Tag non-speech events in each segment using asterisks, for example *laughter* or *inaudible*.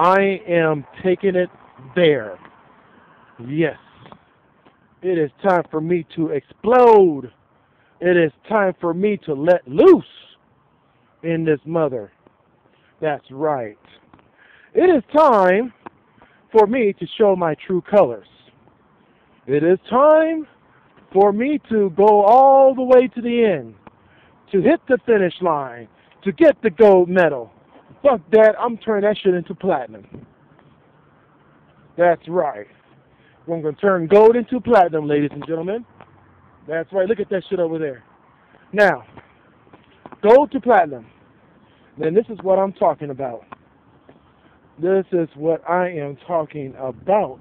I am taking it there. Yes. It is time for me to explode. It is time for me to let loose in this mother. That's right. It is time for me to show my true colors. It is time for me to go all the way to the end, to hit the finish line, to get the gold medal. Fuck that, I'm turning that shit into platinum. That's right. I'm going to turn gold into platinum, ladies and gentlemen. That's right, look at that shit over there. Now, gold to platinum. Then this is what I'm talking about. This is what I am talking about.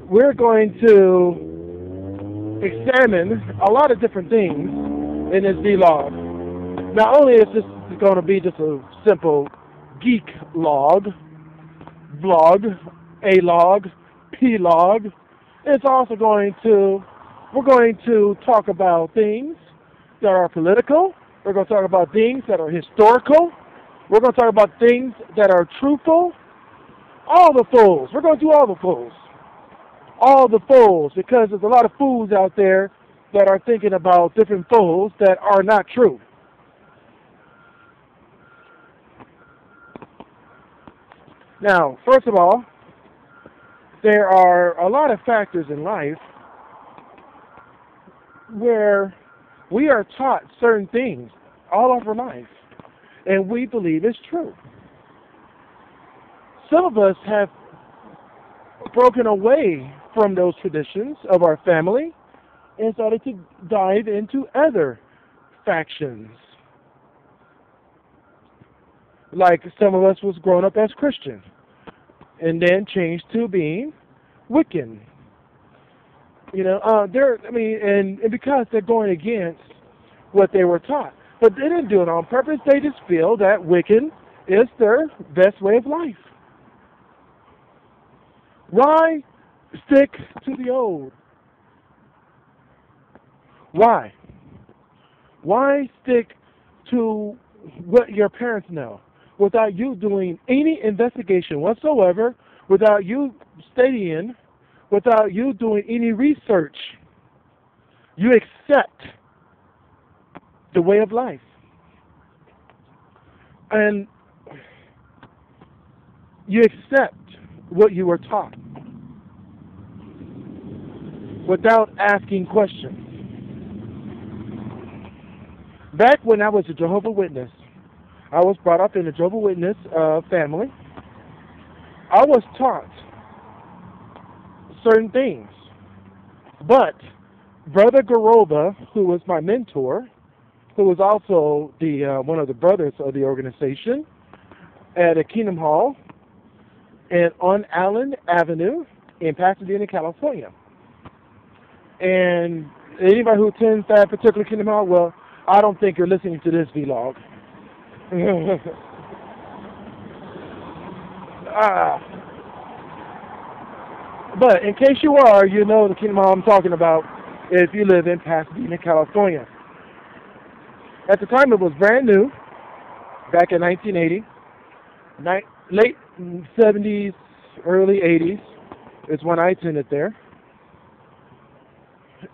We're going to examine a lot of different things in this vlog. Not only is this going to be just a simple geek log, vlog, a log, p log, it's also going to we're going to talk about things that are political. We're going to talk about things that are historical. We're going to talk about things that are truthful. All the fools. We're going to do all the fools. All the fools, because there's a lot of fools out there that are thinking about different fools that are not true. Now, first of all, there are a lot of factors in life where we are taught certain things all over life, and we believe it's true. Some of us have broken away from those traditions of our family and started to dive into other factions. Like some of us was grown up as Christian and then changed to being Wiccan. You know, uh, they're I mean, and, and because they're going against what they were taught, but they didn't do it on purpose. They just feel that Wiccan is their best way of life. Why stick to the old? Why? Why stick to what your parents know without you doing any investigation whatsoever, without you studying, without you doing any research? You accept the way of life. And you accept what you were taught without asking questions. Back when I was a Jehovah Witness, I was brought up in a Jehovah Witness uh, family. I was taught certain things, but Brother Garoba, who was my mentor, who was also the uh, one of the brothers of the organization, at a Kingdom Hall, and on Allen Avenue in Pasadena, California. And anybody who attends that particular Kingdom Hall, well, I don't think you're listening to this vlog. *laughs* ah. But in case you are, you know the Kingdom I'm talking about if you live in Pasadena, California. At the time, it was brand new, back in 1980. Ni- late 70s, early 80s is when I attended there.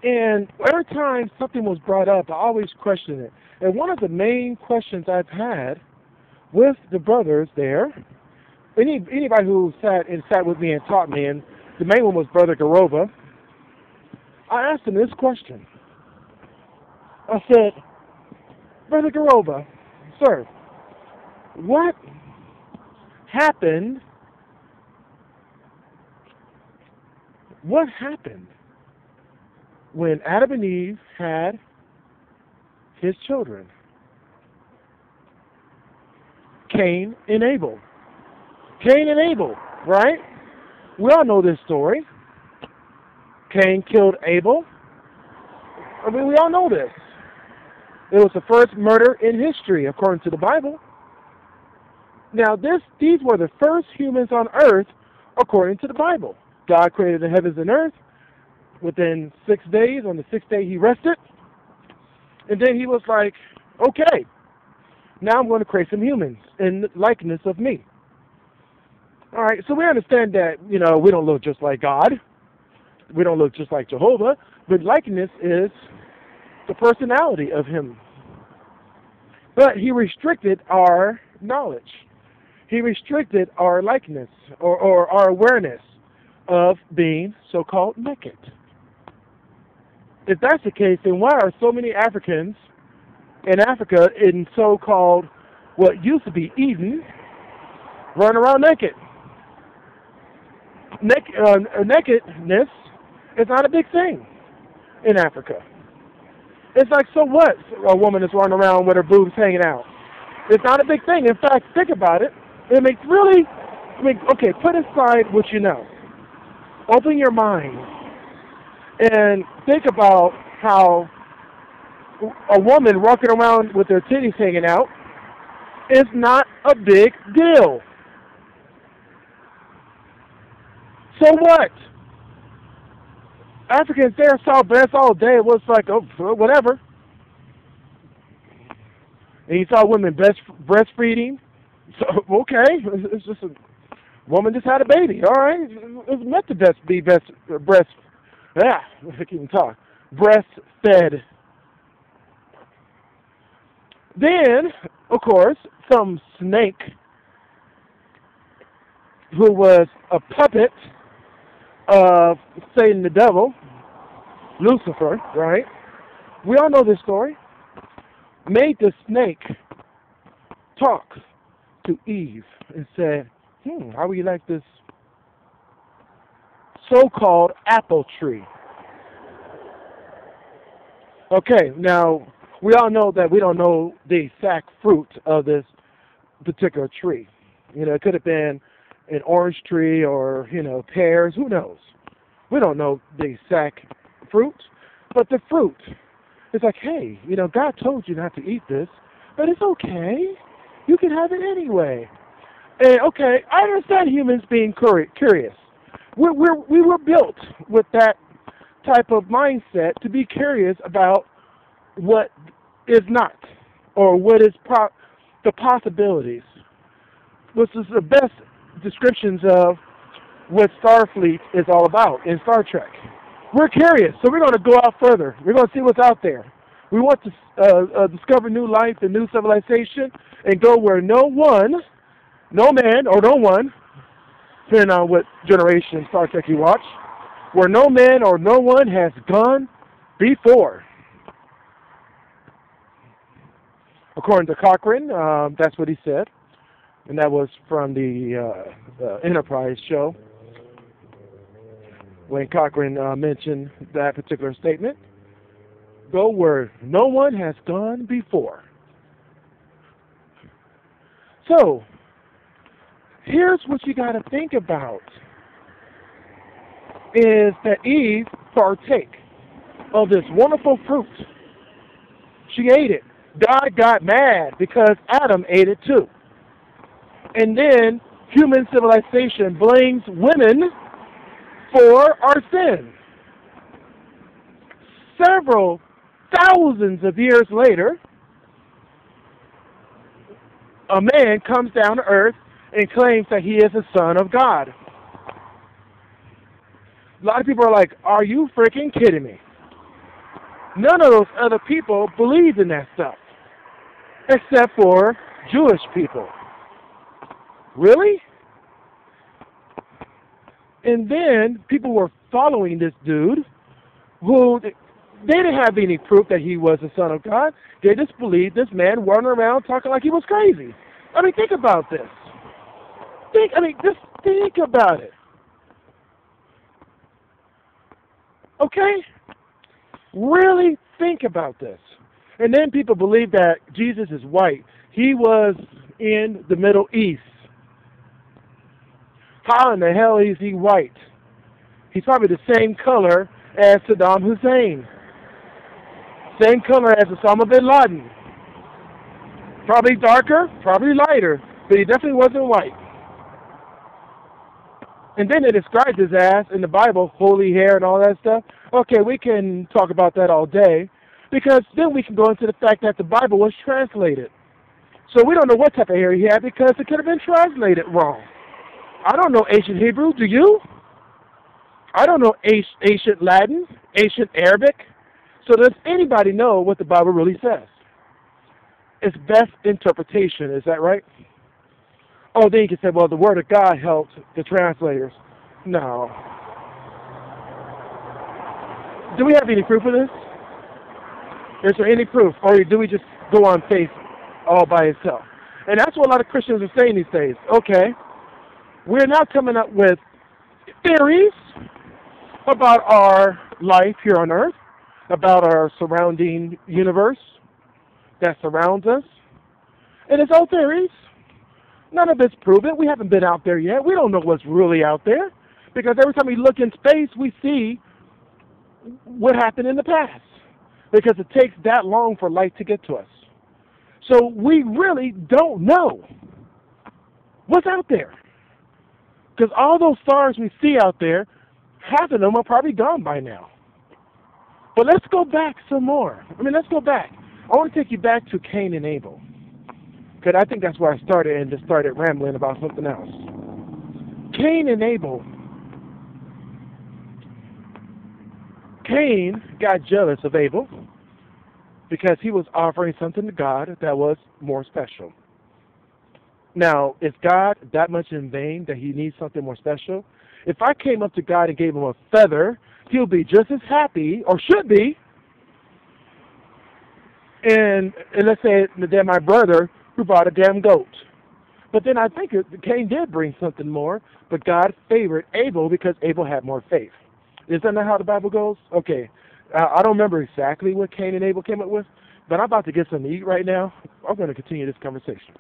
And every time something was brought up, I always questioned it. And one of the main questions I've had with the brothers there, any anybody who sat and sat with me and taught me, and the main one was Brother Garova, I asked him this question. I said, Brother Garova, sir, what happened? What happened when Adam and Eve had his children? Cain and Abel. Cain and Abel, right? We all know this story. Cain killed Abel. I mean, we all know this. It was the first murder in history, according to the Bible. Now, this these were the first humans on earth, according to the Bible. God created the heavens and earth within six days. On the sixth day, He rested, and then He was like, "Okay, now I'm going to create some humans in likeness of me." All right, so we understand that, you know, we don't look just like God. We don't look just like Jehovah, but likeness is the personality of him. But he restricted our knowledge. He restricted our likeness or, or our awareness of being so called naked. If that's the case, then why are so many Africans in Africa in so called what used to be Eden running around naked? Naked, uh, nakedness is not a big thing in Africa. It's like, so what? A woman is running around with her boobs hanging out. It's not a big thing. In fact, think about it. It makes really, I mean, okay, put aside what you know. Open your mind and think about how a woman walking around with her titties hanging out is not a big deal. So what? Africans there saw breasts all day. It was like, oh, whatever. And you saw women breast, breastfeeding. So, *laughs* okay, it's just a woman just had a baby. All right, it's meant to best be best breast. Yeah, I even talk. Breastfed. Then, of course, some snake who was a puppet of Satan the devil, Lucifer, right? We all know this story. Made the snake talk to Eve and said, Hmm, how would you like this so called apple tree? Okay, now we all know that we don't know the exact fruit of this particular tree. You know, it could have been an orange tree or, you know, pears, who knows? We don't know the exact fruit, but the fruit is like, hey, you know, God told you not to eat this, but it's okay. You can have it anyway. And okay, I understand humans being curious. We're, we're, we were built with that type of mindset to be curious about what is not or what is pro- the possibilities. Which is the best descriptions of what Starfleet is all about in Star Trek. We're curious, so we're going to go out further. We're going to see what's out there. We want to uh, uh, discover new life and new civilization and go where no one, no man or no one, depending on what generation Star Trek you watch, where no man or no one has gone before. According to Cochrane, um, that's what he said and that was from the uh, uh, Enterprise show when Cochrane uh, mentioned that particular statement. Go where no one has gone before. So, here's what you got to think about is that Eve partake of this wonderful fruit. She ate it. God got mad because Adam ate it too. And then human civilization blames women for our sins. Several thousands of years later, a man comes down to earth and claims that he is the son of God. A lot of people are like, Are you freaking kidding me? None of those other people believed in that stuff, except for Jewish people. Really? And then people were following this dude who they didn't have any proof that he was the son of God. They just believed this man running around talking like he was crazy. I mean, think about this. Think, I mean, just think about it. Okay? Really think about this. And then people believe that Jesus is white. He was in the Middle East. How in the hell is he white? He's probably the same color as Saddam Hussein. Same color as Osama bin Laden. Probably darker, probably lighter, but he definitely wasn't white. And then it describes his ass in the Bible, holy hair and all that stuff. Okay, we can talk about that all day, because then we can go into the fact that the Bible was translated. So we don't know what type of hair he had because it could have been translated wrong. I don't know ancient Hebrew. Do you? I don't know ancient Latin, ancient Arabic. So does anybody know what the Bible really says? It's best interpretation. Is that right? Oh, then you can say, well, the Word of God helped the translators. No. Do we have any proof of this? Is there any proof? Or do we just go on faith all by itself? And that's what a lot of Christians are saying these days. Okay, we're now coming up with theories about our life here on earth, about our surrounding universe that surrounds us. And it's all theories. None of it's proven. We haven't been out there yet. We don't know what's really out there. Because every time we look in space, we see what happened in the past. Because it takes that long for light to get to us. So we really don't know what's out there. Because all those stars we see out there, half of them are probably gone by now. But let's go back some more. I mean, let's go back. I want to take you back to Cain and Abel. Because I think that's where I started and just started rambling about something else. Cain and Abel. Cain got jealous of Abel because he was offering something to God that was more special. Now, is God that much in vain that he needs something more special? If I came up to God and gave him a feather, he'll be just as happy, or should be. And, and let's say that my brother who brought a damn goat. But then I think Cain did bring something more, but God favored Abel because Abel had more faith. Isn't that how the Bible goes? Okay. Uh, I don't remember exactly what Cain and Abel came up with, but I'm about to get something to eat right now. I'm going to continue this conversation.